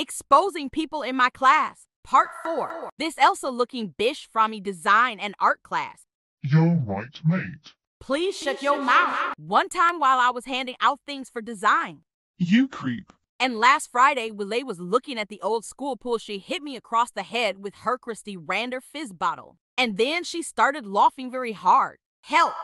Exposing people in my class. Part 4. This Elsa looking bish from me design and art class. You're right, mate. Please shut your mouth. One time while I was handing out things for design. You creep. And last Friday, Willie was looking at the old school pool. She hit me across the head with her Christy Rander fizz bottle. And then she started laughing very hard. Help!